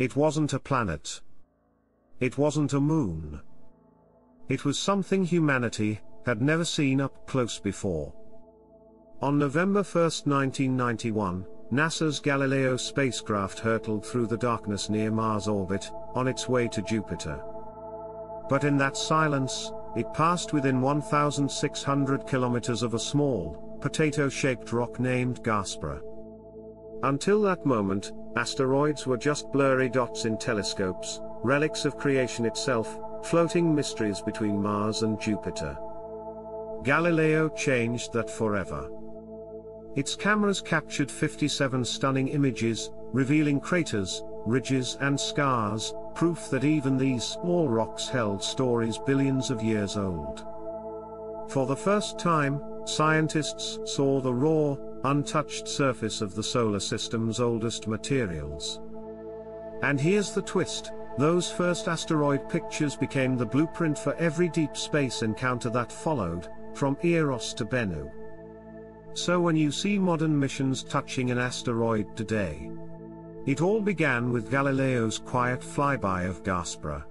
It wasn't a planet. It wasn't a moon. It was something humanity had never seen up close before. On November 1, 1991, NASA's Galileo spacecraft hurtled through the darkness near Mars orbit, on its way to Jupiter. But in that silence, it passed within 1,600 kilometers of a small, potato-shaped rock named Gaspra. Until that moment, asteroids were just blurry dots in telescopes, relics of creation itself, floating mysteries between Mars and Jupiter. Galileo changed that forever. Its cameras captured 57 stunning images, revealing craters, ridges and scars, proof that even these small rocks held stories billions of years old. For the first time, scientists saw the raw, untouched surface of the solar system's oldest materials. And here's the twist, those first asteroid pictures became the blueprint for every deep space encounter that followed, from Eros to Bennu. So when you see modern missions touching an asteroid today, it all began with Galileo's quiet flyby of Gaspra.